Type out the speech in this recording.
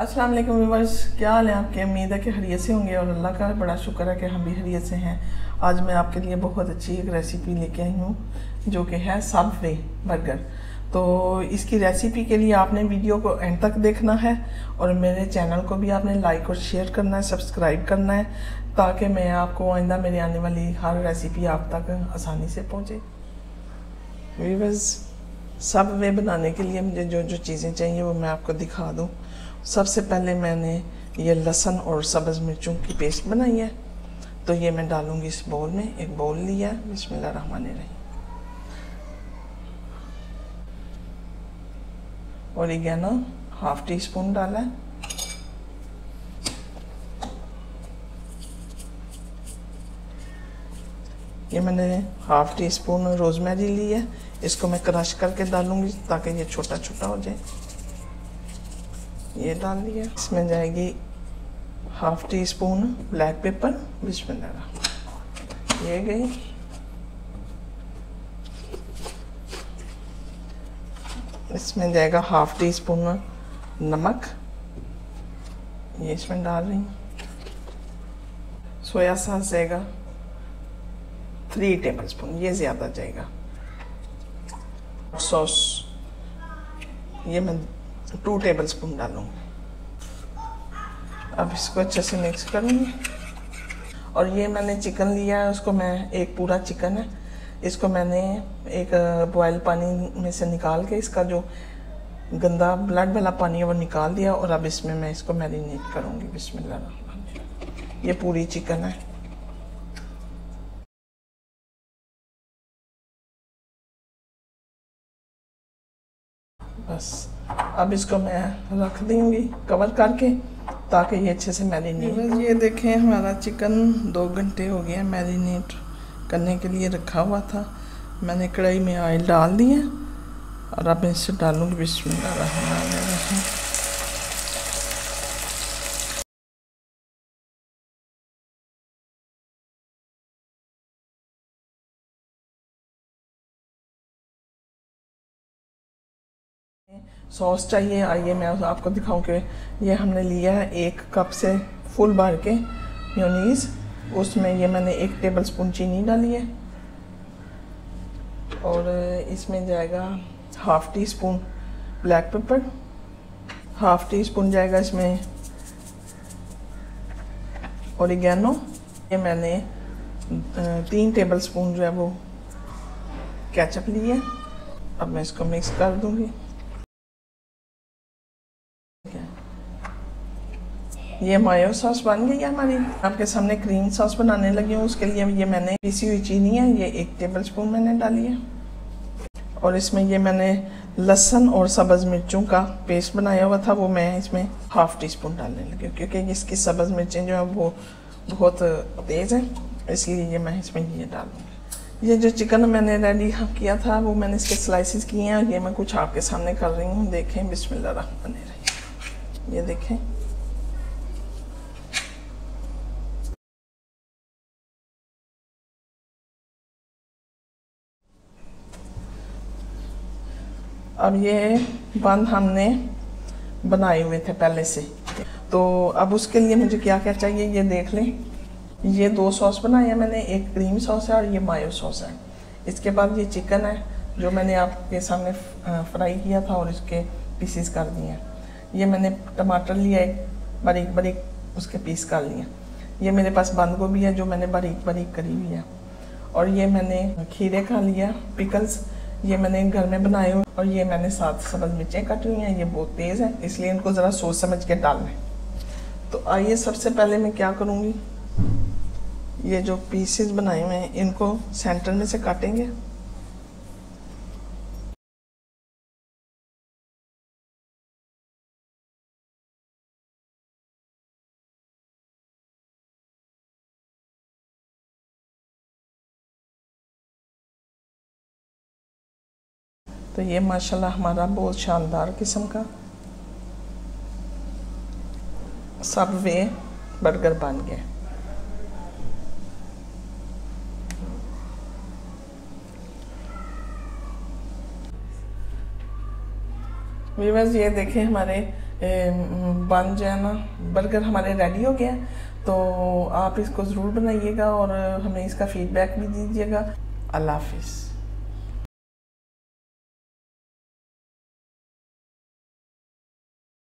अस्सलाम वालेकुम व्यूवर्स, क्या हाल है आपके? उम्मीद है कि हरियत से होंगे और अल्लाह का बड़ा शुक्र है कि हम भी हरियत से हैं। आज मैं आपके लिए बहुत अच्छी एक रेसिपी लेके आई हूँ, जो कि है सबवे बर्गर तो इसकी रेसिपी के लिए आपने वीडियो को एंड तक देखना है और मेरे चैनल को भी आपने लाइक और शेयर करना है सब्सक्राइब करना है, ताकि मैं आपको आइंदा मेरे आने वाली हर रेसिपी आप तक आसानी से पहुँचे। व्यूवर्स सब वे बनाने के लिए मुझे जो जो चीज़ें चाहिए वो मैं आपको दिखा दूँ। सबसे पहले मैंने ये लहसुन और सब्ज़ मिर्चों की पेस्ट बनाई है। तो ये मैं डालूँगी इस बोल में, एक बोल लिया है, बिस्मिल्लाह ये हाफ़ टी स्पून डाला ये मैंने हाफ़ टी स्पून रोजमेरी ली है। इसको मैं क्रश करके डालूँगी ताकि ये छोटा छोटा हो जाए। ये डाल दिया। इसमें जाएगी half teaspoon black pepper, बिस्मिल्लाह। ये गई। इसमें जाएगा हाफ़ टी स्पून नमक। ये इसमें डाल रही हूँ। सोया सॉस जाएगा थ्री टेबल स्पून ये ज़्यादा जाएगा। सॉस, ये मैं टू टेबल स्पून डालूँगी। अब इसको अच्छे से मिक्स करूँगी। और ये मैंने चिकन लिया है, उसको मैं एक पूरा चिकन है। इसको मैंने एक बॉयल पानी में से निकाल के इसका जो गंदा ब्लड वाला पानी है वो निकाल दिया और अब इसमें मैं इसको मैरिनेट करूँगी। बिस्मिल्लाह ये पूरी चिकन है। बस, अब इसको मैं रख दूँगी कवर करके ताकि ये अच्छे से मैरिनेट ये देखें, हमारा चिकन दो घंटे हो गया मैरिनेट करने के लिए रखा हुआ था। मैंने कढ़ाई में ऑयल डाल दिया और अब इसे डालूँगी बिस्मिल्लाह सॉस चाहिए, आइए मैं आपको दिखाऊँ कि ये हमने लिया है एक कप से फुल भर के म्योनीस उसमें ये मैंने एक टेबल स्पून चीनी डाली है। और इसमें जाएगा half teaspoon black pepper half teaspoon जाएगा इसमें ओरिगेनो ये मैंने तीन टेबल स्पून जो है वो कैचअप ली है अब मैं इसको मिक्स कर दूँगी। ये मायो सॉस बन गई है हमारी। आपके सामने क्रीम सॉस बनाने लगी हूँ, उसके लिए ये मैंने पीसी हुई चीनी है, ये एक टेबल स्पून मैंने डाली है। और इसमें ये मैंने लहसन और सब्ज़ मिर्चों का पेस्ट बनाया हुआ था, वो मैं इसमें हाफ़ टी स्पून डालने लगी हूँ, क्योंकि इसकी सब्ज़ मिर्चें जो है वो बहुत तेज़ हैं, इसलिए ये मैं इसमें ये डालूँगी। ये जो चिकन मैंने रेडी किया था, वो मैंने इसके स्लाइसिस किए हैं ये मैं कुछ आपके सामने कर रही हूँ, देखें, बिस्मिल्लाह बने रही ये देखें। अब ये बंद हमने बनाए हुए थे पहले से। तो अब उसके लिए मुझे क्या क्या चाहिए, ये देख लें। ये दो सॉस बनाए हैं मैंने, एक क्रीम सॉस है और ये मायो सॉस है। इसके बाद ये चिकन है, जो मैंने आपके सामने फ्राई किया था और इसके पीसीस कर दिए हैं। ये मैंने टमाटर लिया एक बारीक बारीक उसके पीस कर लिए। ये मेरे पास बंद गोभी है, जो मैंने बारीक बारीक करी हुई है। और ये मैंने खीरे खा लिया पिकल्स। ये मैंने घर में बनाए हुए और ये मैंने सात सब्ज मिर्चें कट हुई हैं, ये बहुत तेज़ है, इसलिए इनको ज़रा सोच समझ के डालना है। तो आइए सबसे पहले मैं क्या करूँगी? ये जो पीसेस बनाए हुए हैं, इनको सेंटर में से काटेंगे। तो ये माशाल्लाह हमारा बहुत शानदार किस्म का सब वे बर्गर बन गए व्यूवर्स ये देखें हमारे बन जाए ना बर्गर हमारे रेडी हो गया। तो आप इसको ज़रूर बनाइएगा और हमें इसका फीडबैक भी दीजिएगा। अल्लाह हाफिज़।